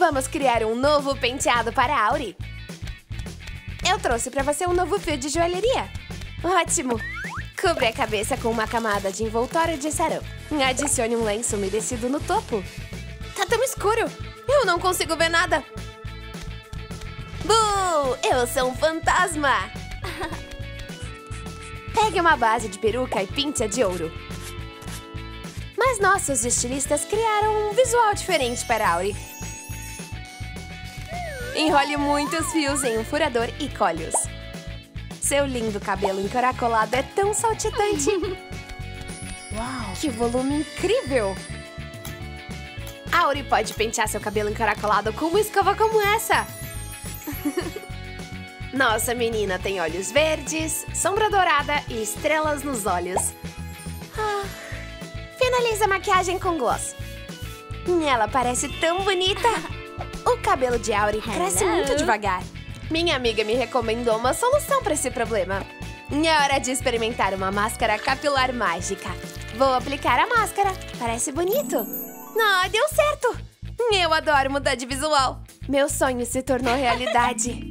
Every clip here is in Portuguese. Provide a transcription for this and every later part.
Vamos criar um novo penteado para a Auri. Eu trouxe para você um novo fio de joalheria. Ótimo! Cubre a cabeça com uma camada de envoltório de cerão. Adicione um lenço umedecido no topo. Tá tão escuro! Eu não consigo ver nada! Boo! Eu sou um fantasma! Pegue uma base de peruca e pinte-a de ouro. Mas nossos estilistas criaram um visual diferente para Auri. Enrole muitos fios em um furador e colhe-os. Seu lindo cabelo encaracolado é tão saltitante. Uau! Que volume incrível! Auri pode pentear seu cabelo encaracolado com uma escova como essa. Nossa menina tem olhos verdes, sombra dourada e estrelas nos olhos. Ah, finaliza a maquiagem com gloss. Ela parece tão bonita. O cabelo de Auri cresce muito devagar. Minha amiga me recomendou uma solução para esse problema. É hora de experimentar uma máscara capilar mágica. Vou aplicar a máscara. Parece bonito. Ah, deu certo! Eu adoro mudar de visual. Meu sonho se tornou realidade.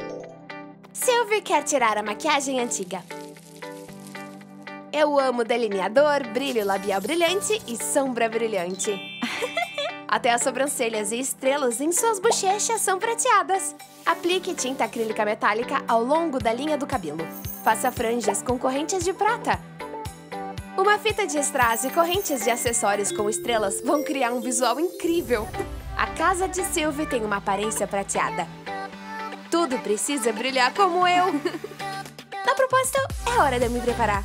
Sylvie quer tirar a maquiagem antiga. Eu amo delineador, brilho labial brilhante e sombra brilhante. Até as sobrancelhas e estrelas em suas bochechas são prateadas. Aplique tinta acrílica metálica ao longo da linha do cabelo. Faça franjas com correntes de prata. Uma fita de strass e correntes de acessórios com estrelas vão criar um visual incrível. A casa de Sylvie tem uma aparência prateada. Tudo precisa brilhar como eu. A propósito, é hora de eu me preparar.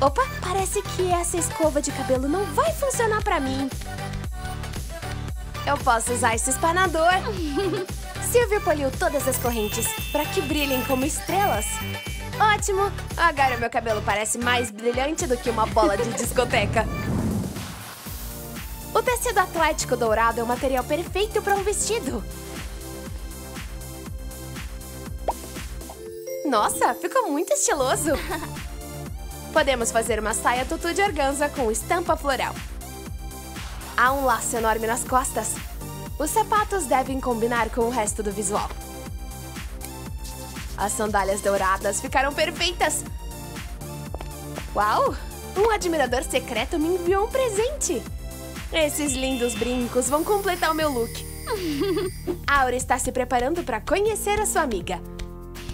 Opa, parece que essa escova de cabelo não vai funcionar pra mim. Eu posso usar esse espanador. Silvia poliu todas as correntes para que brilhem como estrelas. Ótimo! Agora meu cabelo parece mais brilhante do que uma bola de discoteca. O tecido atlético dourado é o material perfeito para um vestido. Nossa, ficou muito estiloso! Podemos fazer uma saia tutu de organza com estampa floral. Há um laço enorme nas costas. Os sapatos devem combinar com o resto do visual. As sandálias douradas ficaram perfeitas! Uau! Um admirador secreto me enviou um presente! Esses lindos brincos vão completar o meu look. Aura está se preparando para conhecer a sua amiga.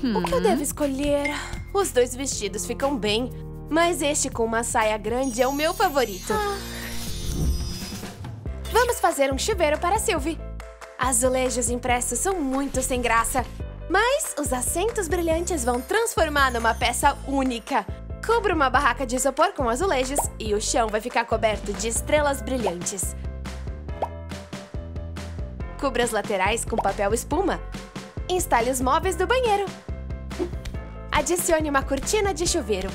O que eu devo escolher? Os dois vestidos ficam bem, mas este com uma saia grande é o meu favorito. Vamos fazer um chuveiro para Sylvie. Azulejos impressos são muito sem graça, mas os assentos brilhantes vão transformar numa peça única. Cubra uma barraca de isopor com azulejos e o chão vai ficar coberto de estrelas brilhantes. Cubra as laterais com papel espuma. Instale os móveis do banheiro. Adicione uma cortina de chuveiro.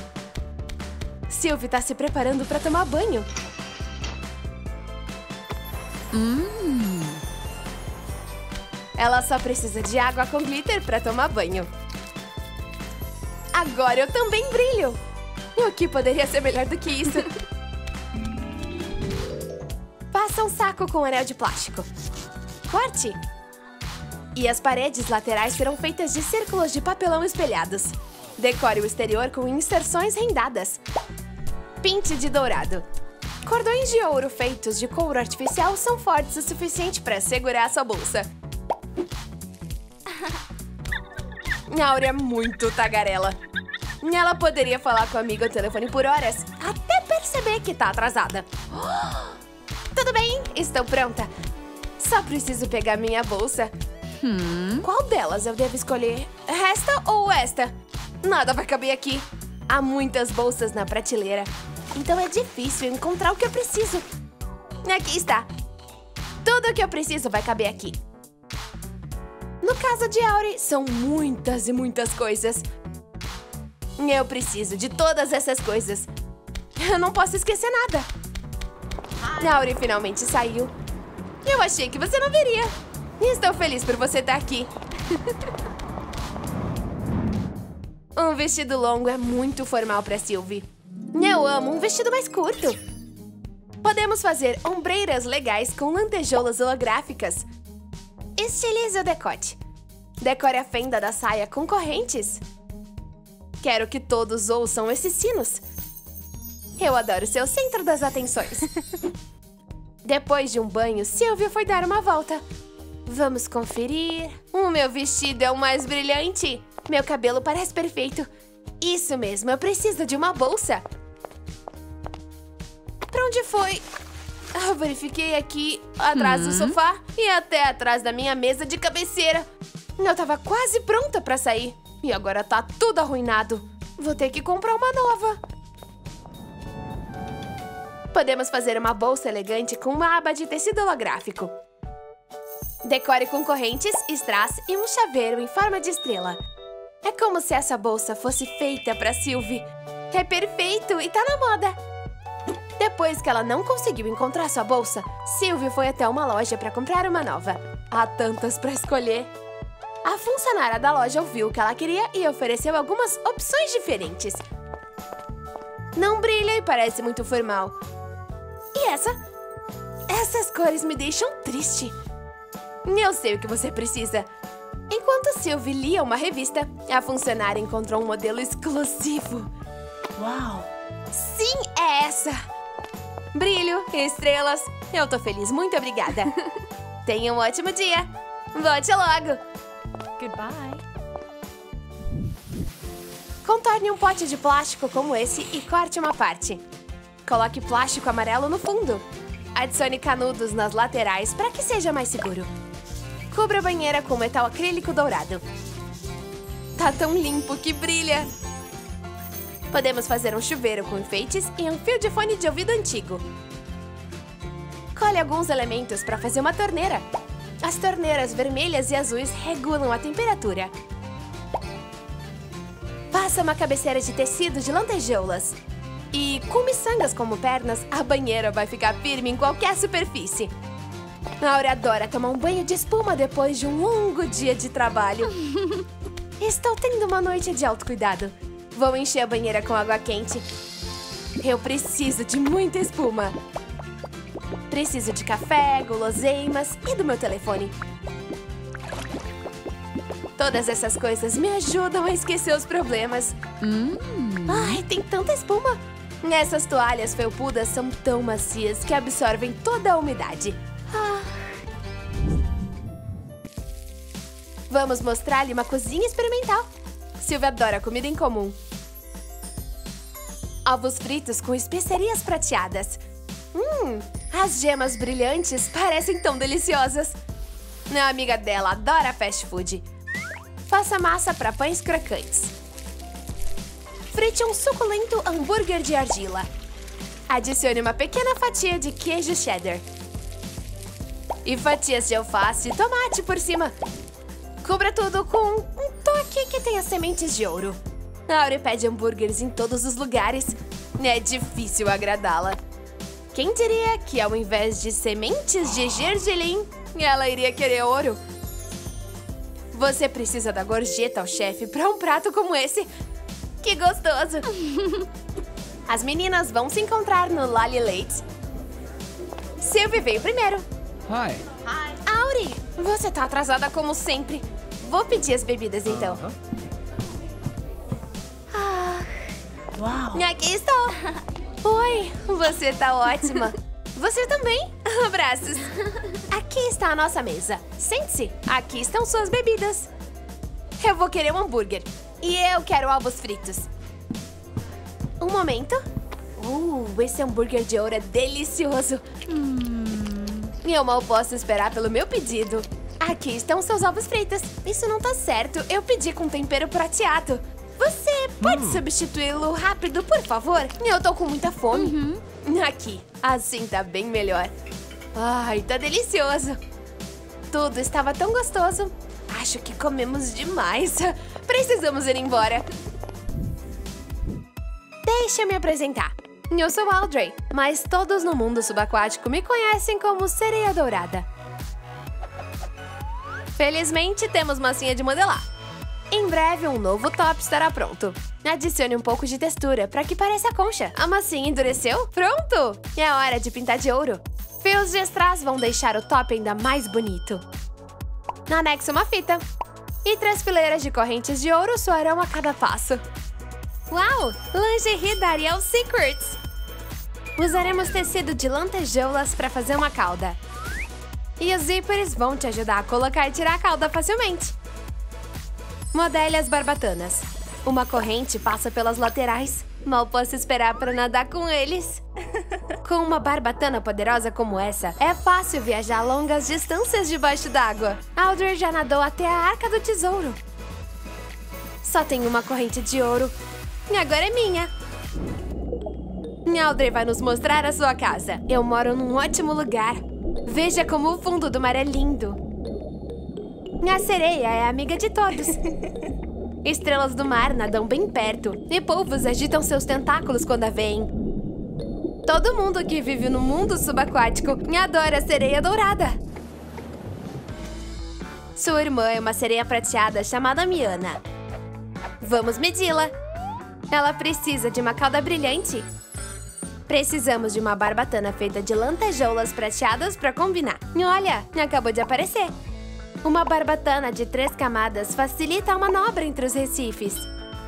Sylvie está se preparando para tomar banho. Hum. Ela só precisa de água com glitter para tomar banho. Agora eu também brilho! O que poderia ser melhor do que isso? Faça um saco com anel de plástico. Corte! E as paredes laterais serão feitas de círculos de papelão espelhados. Decore o exterior com inserções rendadas. Pinte de dourado. Cordões de ouro feitos de couro artificial são fortes o suficiente para segurar sua bolsa. Áurea é muito tagarela. Ela poderia falar com a amiga ao telefone por horas, até perceber que tá atrasada. Tudo bem, estou pronta. Só preciso pegar minha bolsa. Hum? Qual delas eu devo escolher? Esta ou esta? Nada vai caber aqui. Há muitas bolsas na prateleira, então é difícil encontrar o que eu preciso. Aqui está. Tudo o que eu preciso vai caber aqui. No caso de Auri, são muitas e muitas coisas. Eu preciso de todas essas coisas. Eu não posso esquecer nada. Auri finalmente saiu. Eu achei que você não viria. Estou feliz por você estar aqui. um vestido longo é muito formal para Sylvie. Eu amo um vestido mais curto. Podemos fazer ombreiras legais com lantejoulas holográficas. estilize o decote. Decore a fenda da saia com correntes. Quero que todos ouçam esses sinos. Eu adoro ser o centro das atenções. Depois de um banho, Silvia foi dar uma volta. Vamos conferir. O meu vestido é o mais brilhante. Meu cabelo parece perfeito. Isso mesmo, eu preciso de uma bolsa. Pra onde foi? Eu verifiquei aqui, atrás do sofá e até atrás da minha mesa de cabeceira. Eu tava quase pronta pra sair. E agora tá tudo arruinado. Vou ter que comprar uma nova. Podemos fazer uma bolsa elegante com uma aba de tecido holográfico. Decore com correntes, strass e um chaveiro em forma de estrela. É como se essa bolsa fosse feita para Sylvie. É perfeito e tá na moda. Depois que ela não conseguiu encontrar sua bolsa, Sylvie foi até uma loja para comprar uma nova. Há tantas para escolher. A funcionária da loja ouviu o que ela queria e ofereceu algumas opções diferentes. Não brilha e parece muito formal. E essa? Essas cores me deixam triste. Eu sei o que você precisa. Enquanto Sylvie lia uma revista, a funcionária encontrou um modelo exclusivo. Uau! Sim, é essa! Brilho, estrelas. Eu tô feliz, muito obrigada. Tenha um ótimo dia. Volte logo. Goodbye. Contorne um pote de plástico como esse e corte uma parte. Coloque plástico amarelo no fundo. Adicione canudos nas laterais para que seja mais seguro. Cubra a banheira com metal acrílico dourado. Tá tão limpo que brilha! Podemos fazer um chuveiro com enfeites e um fio de fone de ouvido antigo. Colhe alguns elementos para fazer uma torneira. As torneiras vermelhas e azuis regulam a temperatura. Faça uma cabeceira de tecido de lantejoulas. E com miçangas como pernas, a banheira vai ficar firme em qualquer superfície. A Aura adora tomar um banho de espuma depois de um longo dia de trabalho. Estou tendo uma noite de autocuidado. Vou encher a banheira com água quente. Eu preciso de muita espuma. Preciso de café, guloseimas e do meu telefone. Todas essas coisas me ajudam a esquecer os problemas. Hum. Ai, tem tanta espuma! Essas toalhas felpudas são tão macias que absorvem toda a umidade. Ah. Vamos mostrar-lhe uma cozinha experimental. Silvia adora comida em comum. Ovos fritos com especiarias prateadas. Hum, as gemas brilhantes parecem tão deliciosas. Minha amiga dela adora fast food. Faça massa para pães crocantes. Frite um suculento hambúrguer de argila. Adicione uma pequena fatia de queijo cheddar. E fatias de alface e tomate por cima. Cubra tudo com um toque que tenha sementes de ouro. A Aure pede hambúrgueres em todos os lugares. É difícil agradá-la. Quem diria que ao invés de sementes de gergelim, ela iria querer ouro? Você precisa da gorjeta ao chefe para um prato como esse. Que gostoso! As meninas vão se encontrar no Lally Late. Sylvie veio primeiro. Hi. Auri, você tá atrasada como sempre. Vou pedir as bebidas então. Aham. Ah, Uau! aqui estou. Oi, você tá ótima. Você também. Abraços. Aqui está a nossa mesa. Sente-se. Aqui estão suas bebidas. Eu vou querer um hambúrguer. E eu quero ovos fritos. Um momento. Uh, esse hambúrguer de ouro é delicioso. Eu mal posso esperar pelo meu pedido. Aqui estão seus ovos fritos. Isso não tá certo. Eu pedi com tempero prateado. Você pode substituí-lo rápido, por favor? Eu tô com muita fome. Aqui. Assim tá bem melhor. Ai, tá delicioso. Tudo estava tão gostoso. Acho que comemos demais. Precisamos ir embora. Deixa eu me apresentar. Eu sou Audrey, mas todos no mundo subaquático me conhecem como Sereia Dourada. Felizmente, temos massinha de modelar. Em breve, um novo top estará pronto. Adicione um pouco de textura para que pareça concha. A massinha endureceu? Pronto! É hora de pintar de ouro. Fios de strass vão deixar o top ainda mais bonito. Anexe uma fita. E três fileiras de correntes de ouro soarão a cada passo. Uau! Lingerie da Ariel Secrets! Usaremos tecido de lantejoulas para fazer uma cauda. E os zíperes vão te ajudar a colocar e tirar a cauda facilmente. Modele as barbatanas. Uma corrente passa pelas laterais. Mal posso esperar para nadar com eles. Com uma barbatana poderosa como essa, é fácil viajar longas distâncias debaixo d'água. Audrey já nadou até a Arca do Tesouro. Só tem uma corrente de ouro. E agora é minha. Audrey vai nos mostrar a sua casa. Eu moro num ótimo lugar. Veja como o fundo do mar é lindo. A sereia é amiga de todos. Estrelas do mar nadam bem perto e polvos agitam seus tentáculos quando a veem. Todo mundo que vive no mundo subaquático adora a sereia dourada. Sua irmã é uma sereia prateada chamada Miana. Vamos medi-la. Ela precisa de uma cauda brilhante. Precisamos de uma barbatana feita de lantejoulas prateadas para combinar. Olha, acabou de aparecer. Uma barbatana de três camadas facilita a manobra entre os recifes.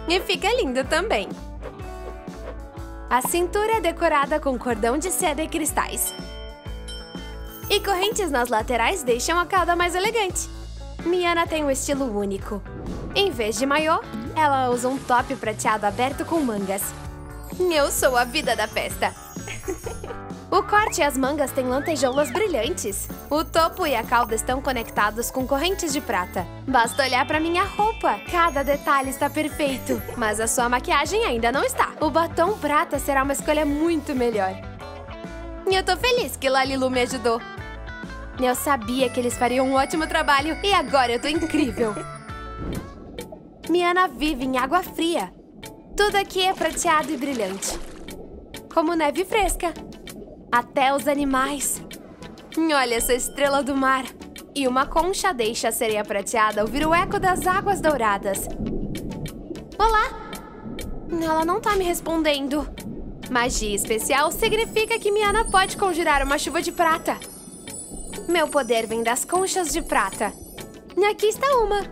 E fica lindo também. A cintura é decorada com cordão de seda e cristais. E correntes nas laterais deixam a cauda mais elegante. Miana tem um estilo único. Em vez de maiô, ela usa um top prateado aberto com mangas. Eu sou a vida da festa. O corte e as mangas têm lantejoulas brilhantes. O topo e a cauda estão conectados com correntes de prata. Basta olhar para minha roupa. Cada detalhe está perfeito. Mas a sua maquiagem ainda não está. O batom prata será uma escolha muito melhor. Eu tô feliz que Lalilu me ajudou. Eu sabia que eles fariam um ótimo trabalho e agora eu tô incrível. Miana vive em água fria. Tudo aqui é prateado e brilhante. Como neve fresca. Até os animais. Olha essa estrela do mar. E uma concha deixa a sereia prateada ouvir o eco das águas douradas. Olá! Ela não tá me respondendo. Magia especial significa que Miana pode conjurar uma chuva de prata. Meu poder vem das conchas de prata. E aqui está uma.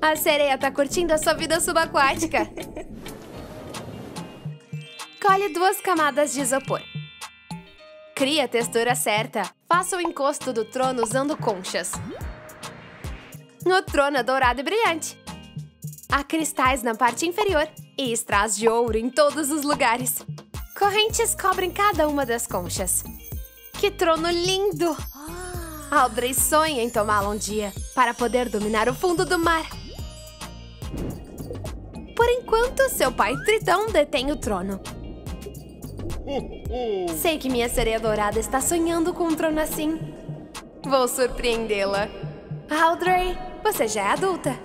A sereia tá curtindo a sua vida subaquática. Colhe duas camadas de isopor. Crie a textura certa. Faça o encosto do trono usando conchas. O trono é dourado e brilhante. Há cristais na parte inferior e strass de ouro em todos os lugares. Correntes cobrem cada uma das conchas. Que trono lindo! Audrey sonha em tomá-lo um dia para poder dominar o fundo do mar. Por enquanto, seu pai Tritão detém o trono. Sei que minha sereia dourada está sonhando com um trono assim. Vou surpreendê-la. Audrey, você já é adulta.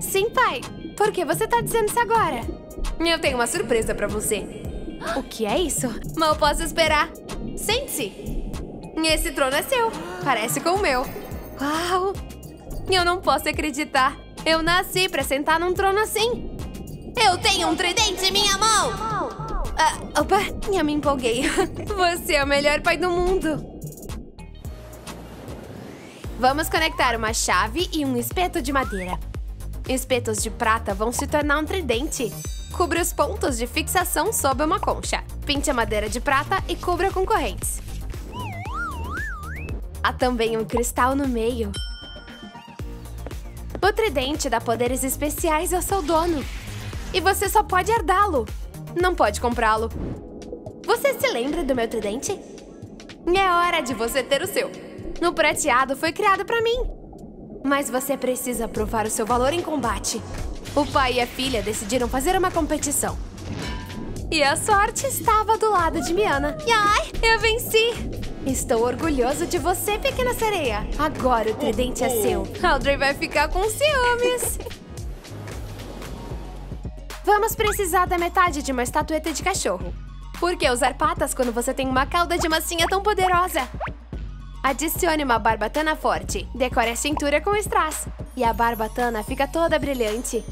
Sim, pai. Por que você está dizendo isso agora? Eu tenho uma surpresa para você. O que é isso? Mal posso esperar. Sente-se. Esse trono é seu. Parece com o meu. Uau! Eu não posso acreditar. Eu nasci para sentar num trono assim. Eu tenho um tridente em minha mão! Ah, opa, eu me empolguei. Você é o melhor pai do mundo. Vamos conectar uma chave e um espeto de madeira. Espetos de prata vão se tornar um tridente. Cubra os pontos de fixação sob uma concha. Pinte a madeira de prata e cubra com correntes. Há também um cristal no meio. O tridente dá poderes especiais ao seu dono. E você só pode herdá-lo não pode comprá-lo. Você se lembra do meu tridente? É hora de você ter o seu. O prateado foi criado para mim. Mas você precisa provar o seu valor em combate. O pai e a filha decidiram fazer uma competição. E a sorte estava do lado de Miana. Ai, eu venci! Estou orgulhoso de você, pequena sereia. Agora o tridente é seu. Audrey vai ficar com ciúmes. Vamos precisar da metade de uma estatueta de cachorro. Por que usar patas quando você tem uma cauda de massinha tão poderosa? Adicione uma barbatana forte. Decore a cintura com strass. E a barbatana fica toda brilhante.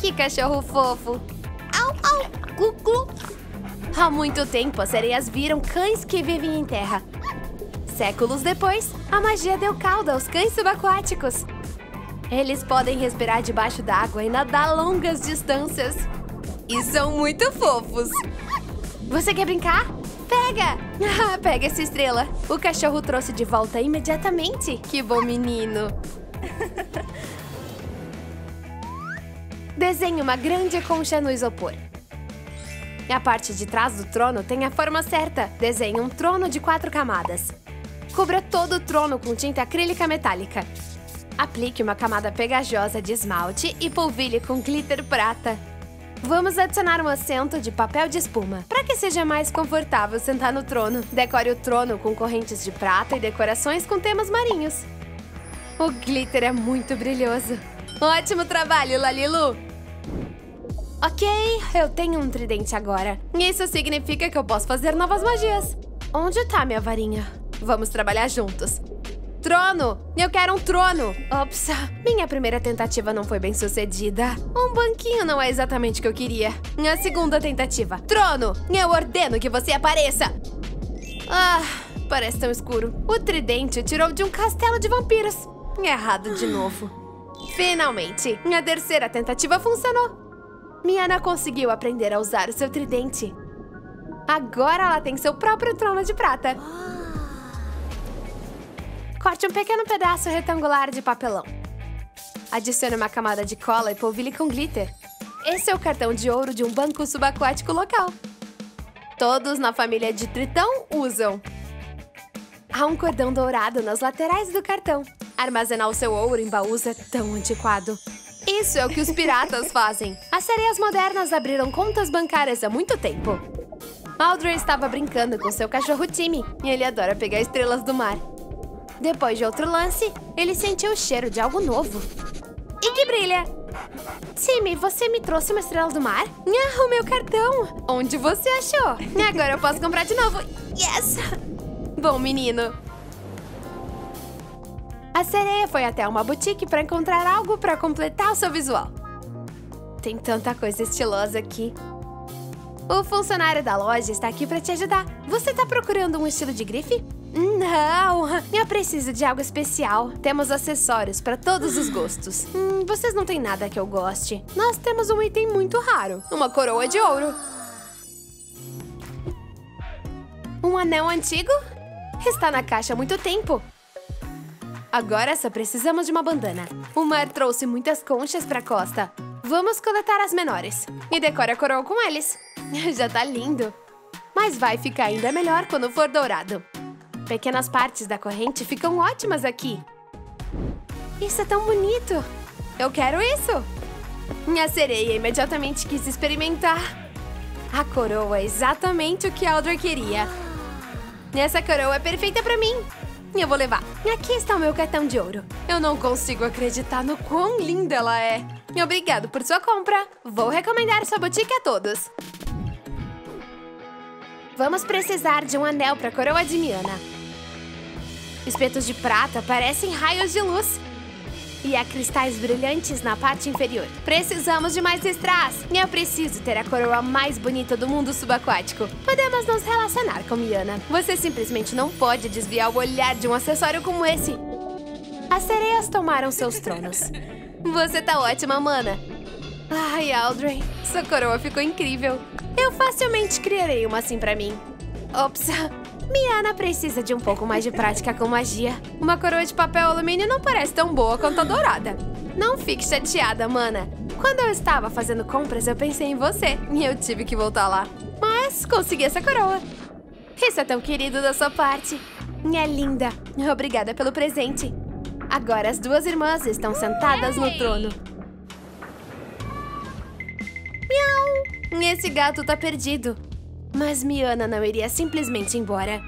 Que cachorro fofo! Au, au, glu, glu. Há muito tempo, as sereias viram cães que vivem em terra. Séculos depois, a magia deu cauda aos cães subaquáticos. Eles podem respirar debaixo d'água e nadar longas distâncias. E são muito fofos. Você quer brincar? Pega! Ah, pega essa estrela. O cachorro trouxe de volta imediatamente. Que bom menino. Desenhe uma grande concha no isopor. A parte de trás do trono tem a forma certa. Desenhe um trono de quatro camadas. Cubra todo o trono com tinta acrílica metálica. Aplique uma camada pegajosa de esmalte e polvilhe com glitter prata. Vamos adicionar um assento de papel de espuma, para que seja mais confortável sentar no trono. Decore o trono com correntes de prata e decorações com temas marinhos. O glitter é muito brilhoso. Ótimo trabalho, Lalilu! Ok, eu tenho um tridente agora. Isso significa que eu posso fazer novas magias. Onde tá minha varinha? Vamos trabalhar juntos. Trono! Eu quero um trono! Ops, minha primeira tentativa não foi bem sucedida. Um banquinho não é exatamente o que eu queria. A segunda tentativa. Trono! Eu ordeno que você apareça! Ah, parece tão escuro. O tridente tirou de um castelo de vampiros. Errado de novo. Finalmente, a terceira tentativa funcionou. Miana conseguiu aprender a usar o seu tridente. Agora ela tem seu próprio trono de prata. Corte um pequeno pedaço retangular de papelão. Adicione uma camada de cola e polvilhe com glitter. Esse é o cartão de ouro de um banco subaquático local. Todos na família de Tritão usam. Há um cordão dourado nas laterais do cartão. Armazenar o seu ouro em baús é tão antiquado. Isso é o que os piratas fazem. As sereias modernas abriram contas bancárias há muito tempo. Audrey estava brincando com seu cachorro Timmy e ele adora pegar estrelas do mar. Depois de outro lance, ele sentiu o cheiro de algo novo. E que brilha! Timmy, você me trouxe uma estrela do mar? Ah, o meu cartão! Onde você achou? Agora eu posso comprar de novo. Yes! Bom, menino. A sereia foi até uma boutique para encontrar algo para completar o seu visual. Tem tanta coisa estilosa aqui. O funcionário da loja está aqui para te ajudar. Você está procurando um estilo de grife? Não, eu preciso de algo especial. Temos acessórios para todos os gostos. Hum, vocês não têm nada que eu goste. Nós temos um item muito raro, uma coroa de ouro. Um anel antigo? Está na caixa há muito tempo. Agora só precisamos de uma bandana. O mar trouxe muitas conchas para a costa. Vamos coletar as menores. E decore a coroa com eles. Já tá lindo. Mas vai ficar ainda melhor quando for dourado. Pequenas partes da corrente ficam ótimas aqui. Isso é tão bonito! Eu quero isso! Minha sereia imediatamente quis experimentar. A coroa é exatamente o que Audrey queria. Essa coroa é perfeita para mim. Eu vou levar. Aqui está o meu cartão de ouro. Eu não consigo acreditar no quão linda ela é. Obrigado por sua compra. Vou recomendar sua boutique a todos. Vamos precisar de um anel para a coroa de Miana. Espetos de prata parecem raios de luz. E há cristais brilhantes na parte inferior. Precisamos de mais strass. Eu preciso ter a coroa mais bonita do mundo subaquático. Podemos nos relacionar com Miana. Você simplesmente não pode desviar o olhar de um acessório como esse. As sereias tomaram seus tronos. Você tá ótima, mana. Ai, Audrey, sua coroa ficou incrível. Eu facilmente criarei uma assim pra mim. Ops, Miana precisa de um pouco mais de prática com magia. Uma coroa de papel alumínio não parece tão boa quanto a dourada. Não fique chateada, mana. Quando eu estava fazendo compras, eu pensei em você e eu tive que voltar lá. Mas consegui essa coroa. Isso é tão querido da sua parte. É linda. Obrigada pelo presente. Agora as duas irmãs estão sentadas no trono. Miau! Esse gato tá perdido. Mas Miana não iria simplesmente embora.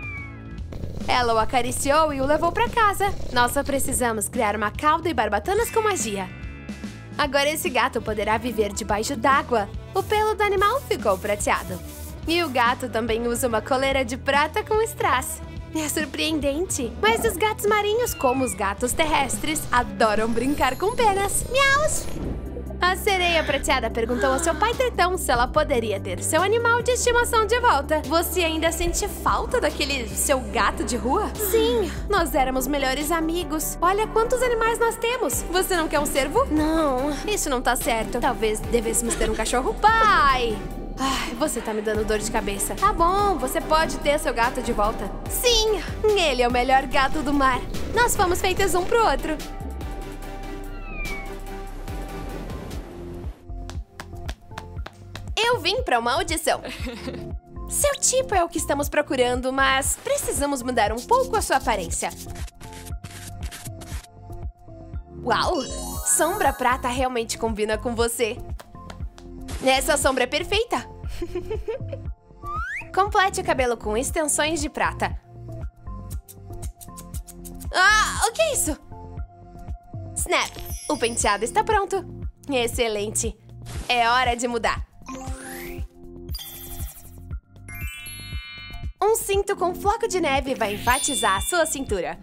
Ela o acariciou e o levou para casa. Nós só precisamos criar uma cauda e barbatanas com magia. Agora esse gato poderá viver debaixo d'água. O pelo do animal ficou prateado. E o gato também usa uma coleira de prata com strass. É surpreendente, mas os gatos marinhos, como os gatos terrestres, adoram brincar com penas. Miaus! A sereia prateada perguntou ao seu pai Tritão se ela poderia ter seu animal de estimação de volta. Você ainda sente falta daquele seu gato de rua? Sim, nós éramos melhores amigos. Olha quantos animais nós temos. Você não quer um cervo? Não, isso não tá certo. Talvez devêssemos ter um cachorro. Pai! Ai, você tá me dando dor de cabeça. Tá bom, você pode ter seu gato de volta. Sim, ele é o melhor gato do mar. Nós fomos feitos um pro outro. Eu vim pra uma audição. Seu tipo é o que estamos procurando, mas precisamos mudar um pouco a sua aparência. Uau! Sombra prata realmente combina com você. Essa sombra é perfeita. Complete o cabelo com extensões de prata. Ah, o que é isso? Snap, o penteado está pronto. Excelente. É hora de mudar. Um cinto com floco de neve vai enfatizar a sua cintura.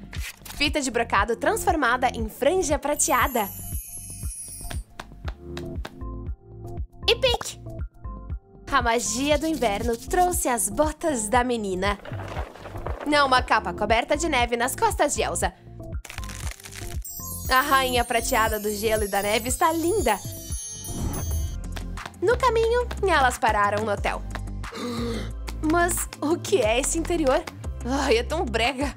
Fita de brocado transformada em franja prateada. E pique! A magia do inverno trouxe as botas da menina. Não uma capa coberta de neve nas costas de Elsa. A rainha prateada do gelo e da neve está linda. No caminho, elas pararam no hotel. Mas o que é esse interior? Ai, é tão brega.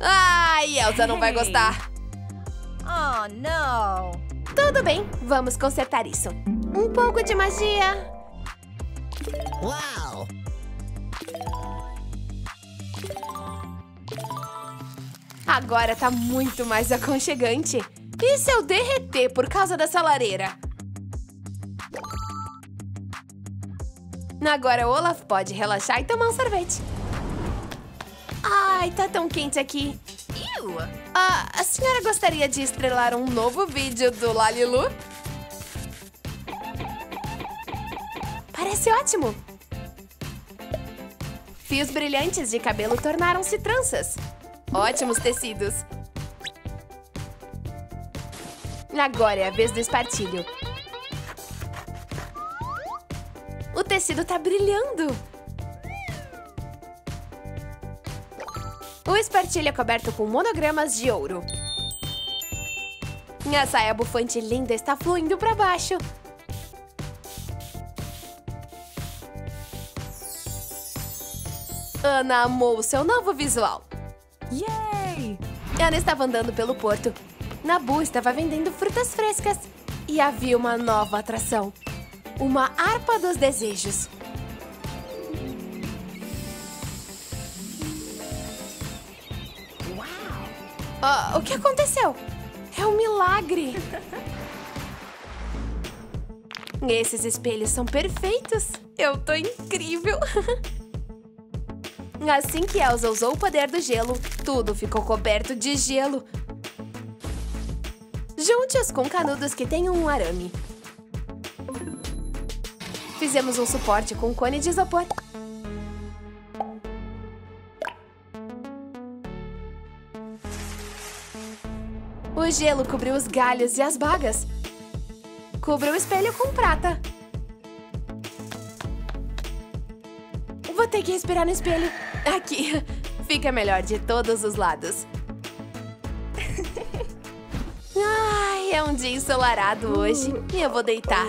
Ai, Elsa não vai gostar. Oh, não. Tudo bem, vamos consertar isso. Um pouco de magia. Uau! Agora tá muito mais aconchegante. E se eu derreter por causa dessa lareira? Agora Olaf pode relaxar e tomar um sorvete. Ai, tá tão quente aqui. Ah, a senhora gostaria de estrelar um novo vídeo do Lalilu? Parece ótimo! Fios brilhantes de cabelo tornaram-se tranças. Ótimos tecidos. Agora é a vez do espartilho. Tecido tá brilhando! O espartilho é coberto com monogramas de ouro. A saia bufante linda está fluindo para baixo. Ana amou seu novo visual. Yay! Ana estava andando pelo porto. Nabu estava vendendo frutas frescas. E havia uma nova atração. Uma harpa dos desejos. Ah, o que aconteceu? É um milagre! Esses espelhos são perfeitos! Eu tô incrível! Assim que Elsa usou o poder do gelo, tudo ficou coberto de gelo. Junte-os com canudos que tenham um arame. Fizemos um suporte com cone de isopor. O gelo cobriu os galhos e as bagas. Cubra o espelho com prata. Vou ter que respirar no espelho. Aqui. Fica melhor de todos os lados. Ai, é um dia ensolarado hoje. E eu vou deitar.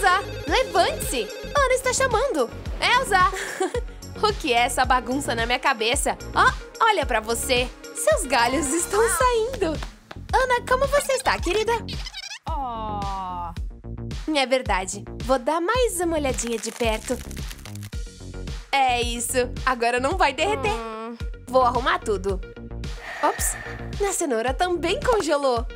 Elsa, levante-se! Ana está chamando. Elsa! o que é essa bagunça na minha cabeça? Oh, olha pra você. Seus galhos estão saindo. Ana, como você está, querida? Aw. É verdade. Vou dar mais uma olhadinha de perto. É isso. Agora não vai derreter. Vou arrumar tudo. Ops, a cenoura também congelou.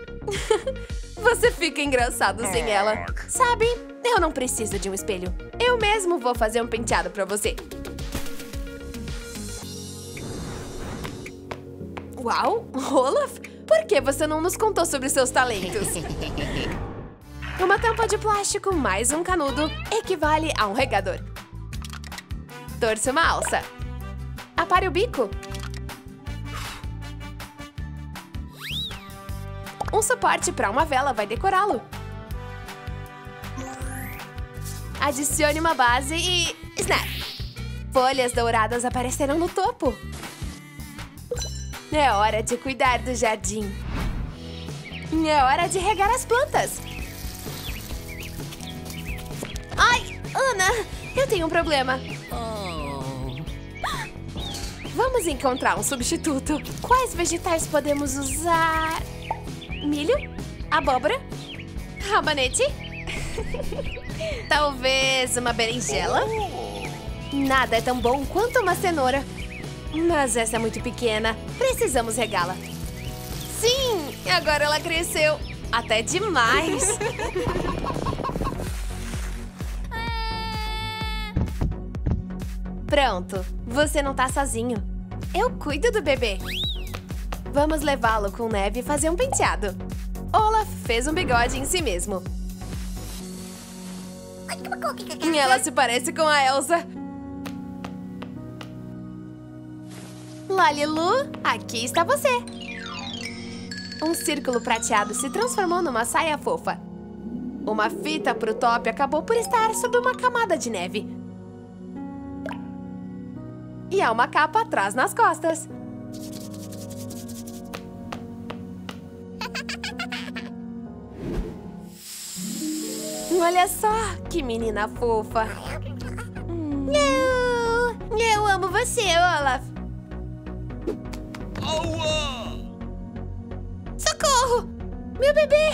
Você fica engraçado sem ela. Sabe, eu não preciso de um espelho. Eu mesmo vou fazer um penteado pra você. Uau, Olaf, por que você não nos contou sobre seus talentos? Uma tampa de plástico mais um canudo equivale a um regador. Torça uma alça. Apare o bico. Um suporte para uma vela vai decorá-lo. Adicione uma base e... Snap! Folhas douradas apareceram no topo. É hora de cuidar do jardim. É hora de regar as plantas. Ai, Ana, eu tenho um problema. Vamos encontrar um substituto. Quais vegetais podemos usar? Milho? Abóbora? Rabanete? Talvez uma berinjela? Nada é tão bom quanto uma cenoura. Mas essa é muito pequena. Precisamos regá-la. Sim, agora ela cresceu. Até demais. Pronto, você não tá sozinho. Eu cuido do bebê. Vamos levá-lo com neve e fazer um penteado. Olaf fez um bigode em si mesmo. Ela se parece com a Elsa. Lalilu, aqui está você. Um círculo prateado se transformou numa saia fofa. Uma fita pro top acabou por estar sob uma camada de neve. E há uma capa atrás nas costas. Olha só, que menina fofa. Eu, eu amo você, Olaf. Socorro! Meu bebê!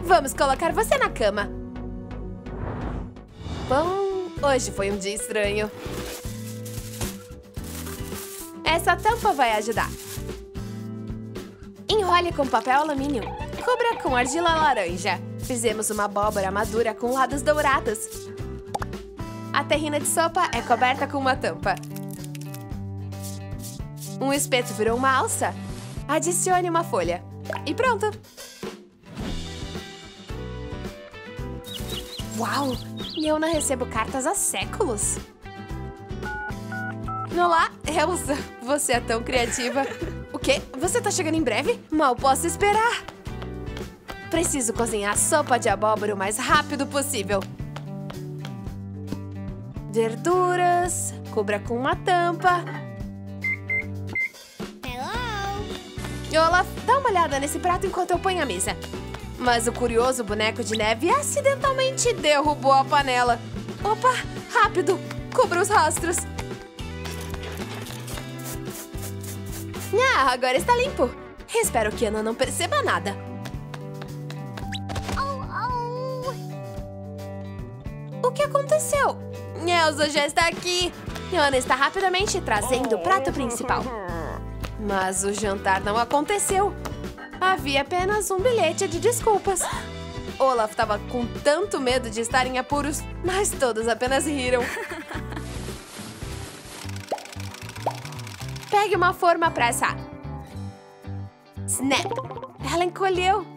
Vamos colocar você na cama. Bom, hoje foi um dia estranho. Essa tampa vai ajudar. Enrole com papel alumínio. Cubra com argila laranja. Fizemos uma abóbora madura com lados dourados. A terrina de sopa é coberta com uma tampa. Um espeto virou uma alça. Adicione uma folha. E pronto! Uau! Eu não recebo cartas há séculos. Olá, Elsa. Você é tão criativa. O quê? Você tá chegando em breve? Mal posso esperar. Preciso cozinhar sopa de abóbora o mais rápido possível. Verduras. Cubra com uma tampa. Olaf, dá uma olhada nesse prato enquanto eu ponho a mesa. Mas o curioso boneco de neve acidentalmente derrubou a panela. Opa, rápido, cubra os rastros. Ah, agora está limpo. Espero que Ana não perceba nada. Aconteceu? Elsa já está aqui. Ana está rapidamente trazendo o prato principal. Mas o jantar não aconteceu. Havia apenas um bilhete de desculpas. Olaf estava com tanto medo de estar em apuros, mas todos apenas riram. Pegue uma forma para assar. Snap! Ela encolheu.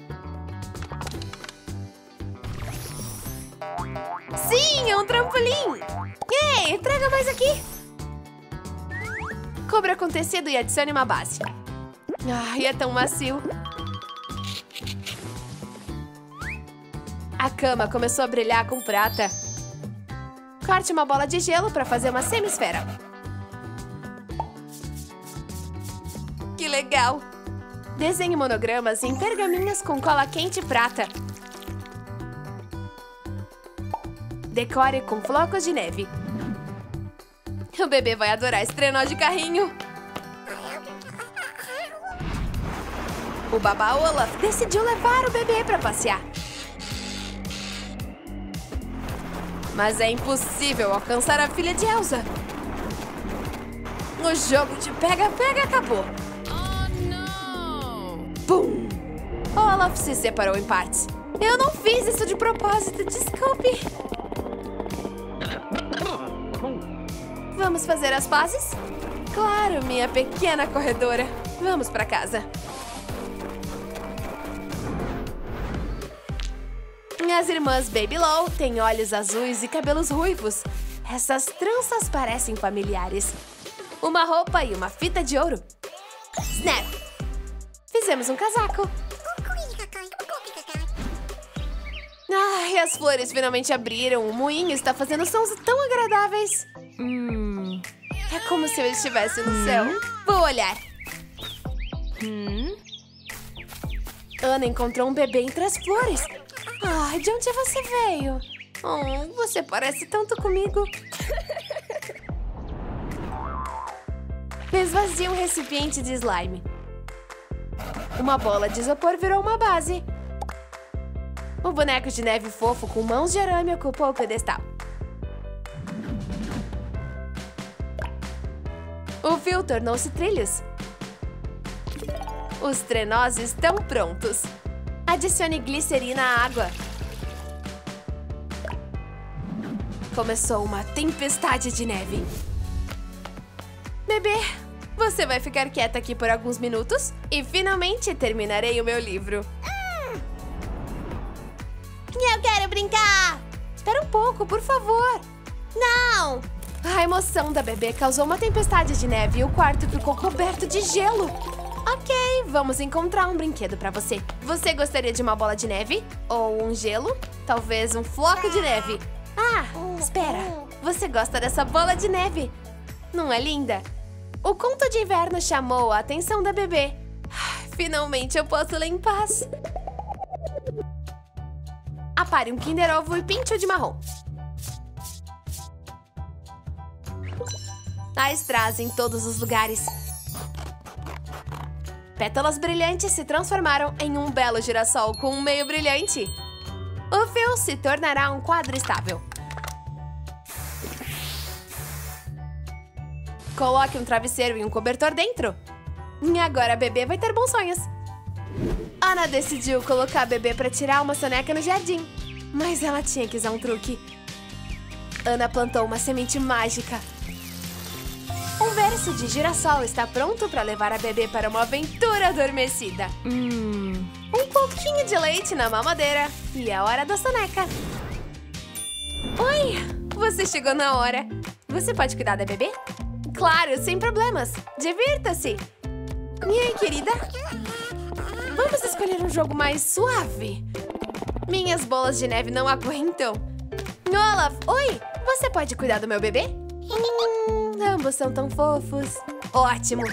Sim, é um trampolim! Ei, traga mais aqui! Cubra com tecido e adicione uma base. Ai, é tão macio. A cama começou a brilhar com prata. Corte uma bola de gelo para fazer uma semisfera. Que legal! Desenhe monogramas em pergaminhos com cola quente prata. Decore com flocos de neve. O bebê vai adorar esse trenó de carrinho. O babá Olaf decidiu levar o bebê para passear. Mas é impossível alcançar a filha de Elsa. O jogo de pega-pega acabou. Bum! Olaf se separou em partes. Eu não fiz isso de propósito, desculpe. Vamos fazer as pazes? Claro, minha pequena corredora. Vamos para casa. As irmãs Baby Low têm olhos azuis e cabelos ruivos. Essas tranças parecem familiares. Uma roupa e uma fita de ouro. Snap! Fizemos um casaco. Ai, as flores finalmente abriram. O moinho está fazendo sons tão agradáveis. Hum. É como se eu estivesse no céu. Vou olhar. Hum? Ana encontrou um bebê entre as flores. Ai, de onde você veio? Oh, você parece tanto comigo. Esvazie um recipiente de slime. Uma bola de isopor virou uma base. O boneco de neve fofo com mãos de arame ocupou o pedestal. O fio tornou-se trilhos. Os trenós estão prontos. Adicione glicerina à água. Começou uma tempestade de neve. Bebê, você vai ficar quieta aqui por alguns minutos e finalmente terminarei o meu livro. Eu quero brincar! Espera um pouco, por favor. Não! A emoção da bebê causou uma tempestade de neve e o quarto ficou coberto de gelo. Ok, vamos encontrar um brinquedo pra você. Você gostaria de uma bola de neve? Ou um gelo? Talvez um floco de neve? Ah, espera. Você gosta dessa bola de neve? Não é linda? O conto de inverno chamou a atenção da bebê. Finalmente eu posso ler em paz. Apare um Kinder Ovo e pinte-o de marrom. A strass em todos os lugares. Pétalas brilhantes se transformaram em um belo girassol com um meio brilhante. O fio se tornará um quadro estável. Coloque um travesseiro e um cobertor dentro. E agora a bebê vai ter bons sonhos. Ana decidiu colocar a bebê para tirar uma soneca no jardim. Mas ela tinha que usar um truque. Ana plantou uma semente mágica. Um verso de girassol está pronto para levar a bebê para uma aventura adormecida. Hum. Um pouquinho de leite na mamadeira e é hora da soneca. Oi, você chegou na hora. Você pode cuidar da bebê? Claro, sem problemas. Divirta-se. E aí, querida? Vamos escolher um jogo mais suave. Minhas bolas de neve não aguentam. Olaf, oi! Você pode cuidar do meu bebê? Hum, ambos são tão fofos. Ótimo.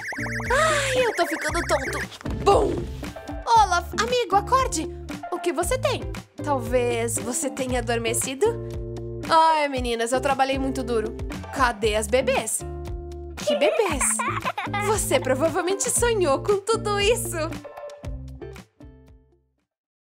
Ai, eu tô ficando tonto. Bum! Olaf, amigo, acorde. O que você tem? Talvez você tenha adormecido? Ai, meninas, eu trabalhei muito duro. Cadê as bebês? Que bebês? Você provavelmente sonhou com tudo isso.